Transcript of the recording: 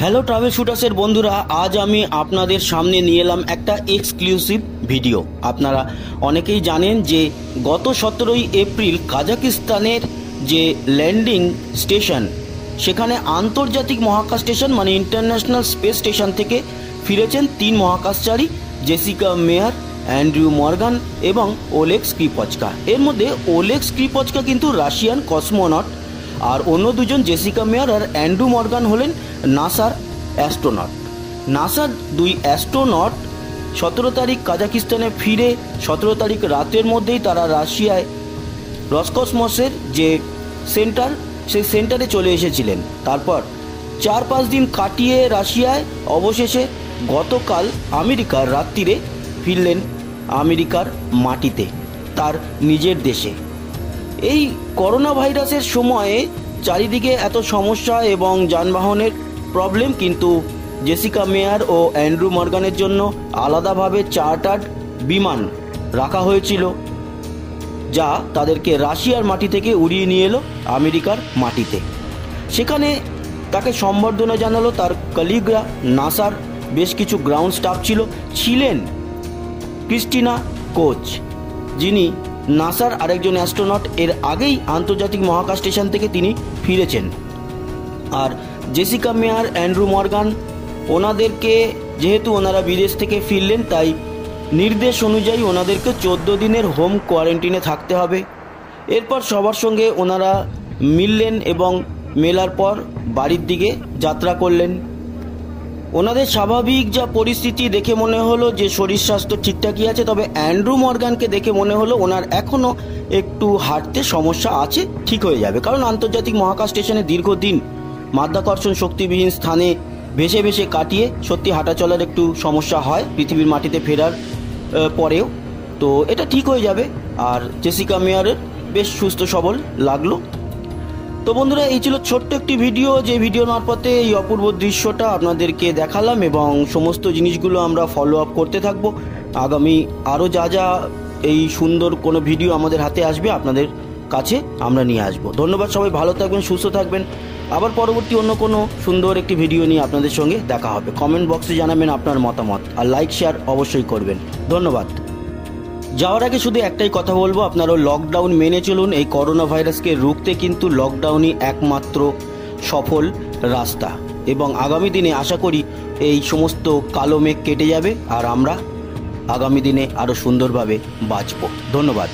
Hello travel শুটার্সের বন্ধুরা, আজ আমি আপনাদের সামনে নিয়ে এলাম একটা এক্সক্লুসিভ ভিডিও আপনারা অনেকেই জানেন যে গত সতেরোই এপ্রিল কাজাকিস্তানের যে ল্যান্ডিং স্টেশন, সেখানে আন্তর্জাতিক মহাকাশ স্টেশন মানে ইন্টারন্যাশনাল স্পেস স্টেশন থেকে ফিরেছেন তিন মহাকাশচারী জেসিকা মেয়ার অ্যান্ড্রিউ মর্গান এবং ওলেক্স ক্রিপচকা এর মধ্যে ওলেক্স ক্রিপচকা কিন্তু রাশিয়ান কসমোনট আর অন্য দুজন জেসিকা মেয়ার আর অ্যান্ড্রু মর্গান হলেন নাসার অ্যাস্ট্রোনট। নাসার দুই অ্যাস্ট্রোনট সতেরো তারিখ কাজাকিস্তানে ফিরে, সতেরো তারিখ রাতের মধ্যেই তারা রাশিয়ায় রসকসমসের যে সেন্টার, সেই সেন্টারে চলে এসেছিলেন। তারপর চার পাঁচ দিন কাটিয়ে রাশিয়ায় অবশেষে গতকাল আমেরিকার রাত্রিরে ফিরলেন আমেরিকার মাটিতে, তার নিজের দেশে। এই করোনা ভাইরাসের সময়ে চারিদিকে এত সমস্যা এবং যানবাহনের প্রবলেম কিন্তু জেসিকা মেয়ার ও অ্যান্ড্রু মর্গানের জন্য আলাদাভাবে চার্টার্ড বিমান রাখা হয়েছিল, যা তাদেরকে রাশিয়ার মাটি থেকে উড়িয়ে নিয়ে এলো আমেরিকার মাটিতে। সেখানে তাকে সম্বর্ধনা জানালো তার কলিগরা, নাসার বেশ কিছু গ্রাউন্ড স্টাফ ছিল, ছিলেন ক্রিস্টিনা কোচ, যিনি নাসার আরেকজন অ্যাস্ট্রোনট এর আগেই আন্তর্জাতিক মহাকাশ স্টেশন থেকে তিনি ফিরেছেন। আর জেসিকা মেয়ার, অ্যান্ড্রু মর্গান ওনাদেরকে, যেহেতু ওনারা বিদেশ থেকে ফিরলেন, তাই নির্দেশ অনুযায়ী ওনাদেরকে চোদ্দ দিনের হোম কোয়ারেন্টিনে থাকতে হবে। এরপর সবার সঙ্গে ওনারা মিললেন এবং মেলার পর বাড়ির দিকে যাত্রা করলেন। ওনাদের স্বাভাবিক যা পরিস্থিতি দেখে মনে হলো যে শরীর স্বাস্থ্য ঠিকঠাকই আছে, তবে অ্যান্ড্রু মর্গানকে দেখে মনে হলো ওনার এখনও একটু হাঁটতে সমস্যা আছে, ঠিক হয়ে যাবে। কারণ আন্তর্জাতিক মহাকাশ স্টেশনে দীর্ঘদিন মাধ্যাকর্ষণ শক্তিবিহীন স্থানে ভেসে ভেসে কাটিয়ে সত্যি হাঁটা চলার একটু সমস্যা হয়, পৃথিবীর মাটিতে ফেরার পরেও। তো এটা ঠিক হয়ে যাবে। আর জেসিকা মেয়ারের বেশ সুস্থ সবল লাগল। তো বন্ধুরা, এই ছিল ছোট্ট একটি ভিডিও। যে ভিডিও মারফতে এই অপূর্ব দৃশ্যটা আপনাদেরকে দেখালাম এবং সমস্ত জিনিসগুলো আমরা ফলো আপ করতে থাকব। আগামী আরও যা যা এই সুন্দর কোনো ভিডিও আমাদের হাতে আসবে আপনাদের কাছে আমরা নিয়ে আসব। ধন্যবাদ সবাই, ভালো থাকবেন, সুস্থ থাকবেন। আবার পরবর্তী অন্য কোনো সুন্দর একটি ভিডিও নিয়ে আপনাদের সঙ্গে দেখা হবে। কমেন্ট বক্সে জানাবেন আপনার মতামত আর লাইক শেয়ার অবশ্যই করবেন। ধন্যবাদ। যাওয়ার আগে শুধু একটাই কথা বলব আপনারা লকডাউন মেনে চলুন। এই করোনা ভাইরাসকে রুখতে কিন্তু লকডাউনই একমাত্র সফল রাস্তা। এবং আগামী দিনে আশা করি এই সমস্ত কালো মেঘ কেটে যাবে, আর আমরা আগামী দিনে আরও সুন্দরভাবে বাঁচব। ধন্যবাদ।